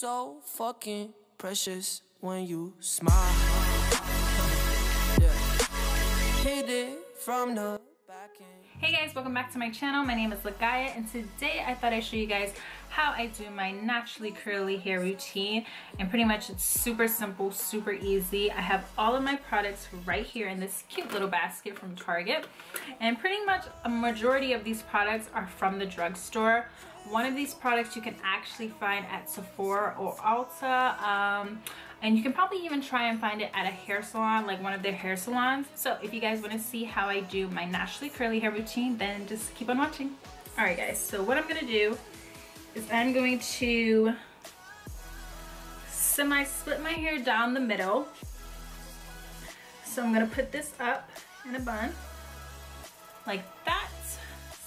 so fucking precious when you smile. Yeah. Hit it from the back end. Hey guys, welcome back to my channel. My name is Ligaya and today I thought I'd show you guys how I do my naturally curly hair routine and pretty much it's super simple, super easy. I have all of my products right here in this cute little basket from Target and pretty much a majority of these products are from the drugstore. One of these products you can actually find at Sephora or Ulta. Um, and you can probably even try and find it at a hair salon, like one of their hair salons. So if you guys want to see how I do my naturally curly hair routine, then just keep on watching. All right guys, so what I'm gonna do is I'm going to semi-split my hair down the middle. So I'm gonna put this up in a bun, like that,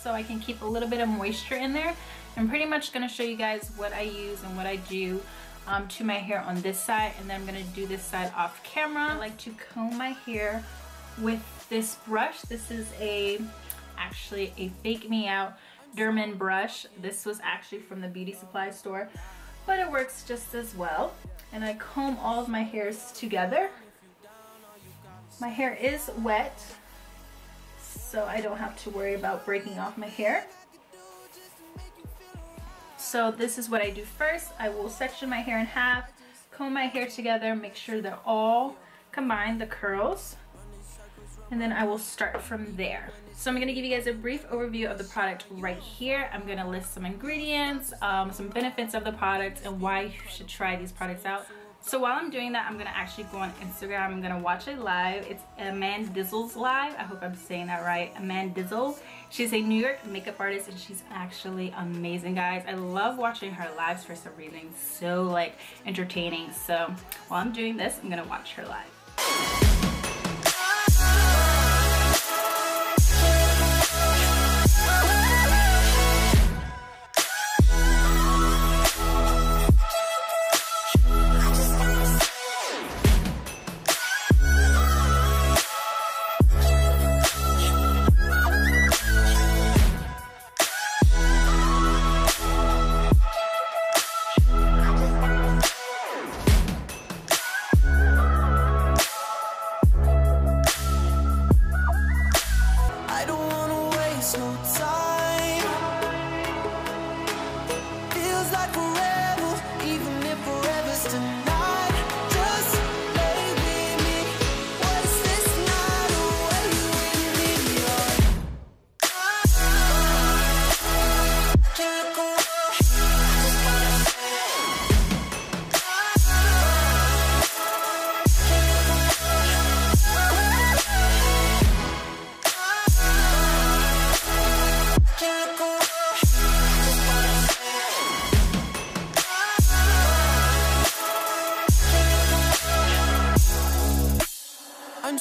so I can keep a little bit of moisture in there. I'm pretty much gonna show you guys what I use and what I do um, to my hair on this side and then I'm gonna do this side off camera. I like to comb my hair with this brush. This is a actually a Fake Me Out Denman brush. This was actually from the beauty supply store, but it works just as well. And I comb all of my hairs together. My hair is wet, so I don't have to worry about breaking off my hair. So this is what I do first. I will section my hair in half, comb my hair together, make sure they're all combined, the curls, and then I will start from there. So I'm gonna give you guys a brief overview of the product right here. I'm gonna list some ingredients, um, some benefits of the product, and why you should try these products out. So while I'm doing that, I'm gonna actually go on Instagram. I'm gonna watch a live. It's Amanda Dizzle's live. I hope I'm saying that right. Amandizzle. She's a New York makeup artist and she's actually amazing, guys. I love watching her lives for some reason. So like entertaining. So while I'm doing this, I'm gonna watch her live. last no time.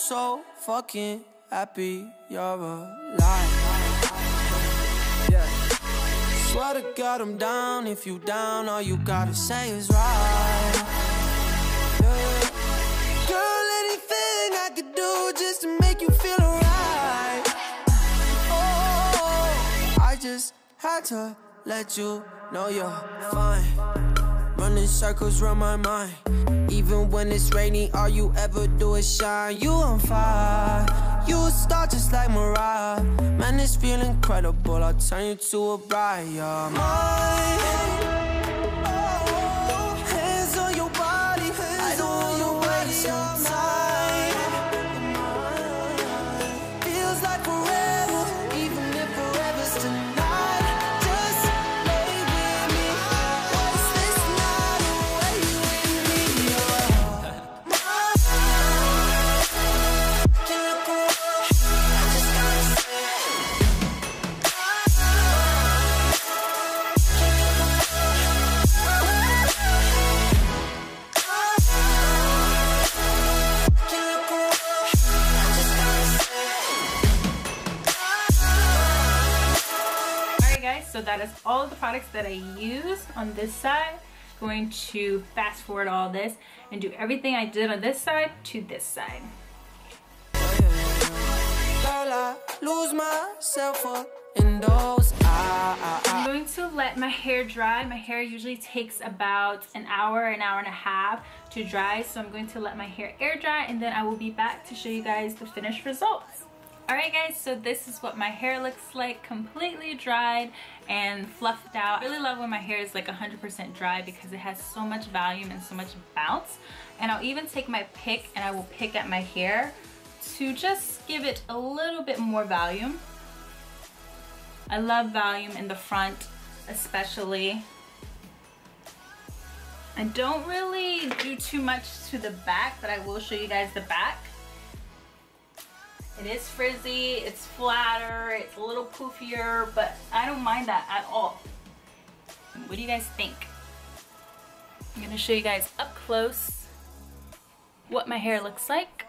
So fucking happy you're alive. Yeah. Swear to God I'm down. If you down, all you gotta say is right. Yeah. Girl, anything I could do just to make you feel alright. Oh, I just had to let you know you're fine. Running circles around my mind. Even when it's rainy, all you ever do is shine. You on fire, you a star just like Mariah. Man, this feel incredible, I'll turn you to a bride, you're mine so that is all of the products that I use on this side going to fast forward all this and do everything I did on this side to this side myself in those I'm going to let my hair dry. My hair usually takes about an hour, an hour and a half to dry. So I'm going to let my hair air dry and then I will be back to show you guys the finished results. Alright guys, so this is what my hair looks like, completely dried and fluffed out. I really love when my hair is like 100% dry because it has so much volume and so much bounce. And I'll even take my pick and I will pick at my hair to just give it a little bit more volume. I love volume in the front especially. I don't really do too much to the back, but I will show you guys the back. It is frizzy, it's flatter, it's a little poofier, but I don't mind that at all. What do you guys think? I'm gonna show you guys up close what my hair looks like.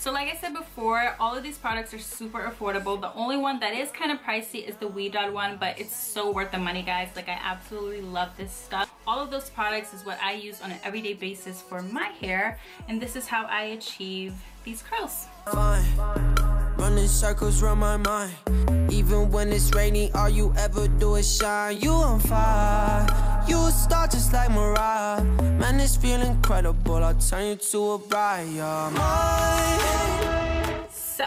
So like I said before, all of these products are super affordable. The only one that is kind of pricey is the Ouidad one, but it's so worth the money, guys. Like I absolutely love this stuff. All of those products is what I use on an everyday basis for my hair, and this is how I achieve these curls. Running circles my mind. Even when it's all you ever do is shine. You on fire. You just like Mariah. Man, this feel incredible. I'll turn you to a mine. So,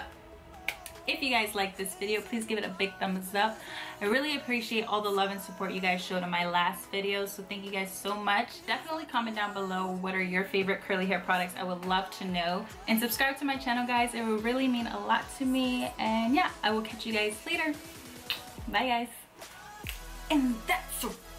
if you guys like this video, please give it a big thumbs up. I really appreciate all the love and support you guys showed in my last video. So thank you guys so much. Definitely comment down below what are your favorite curly hair products. I would love to know. And subscribe to my channel, guys. It would really mean a lot to me. And yeah, I will catch you guys later. Bye, guys. And that's a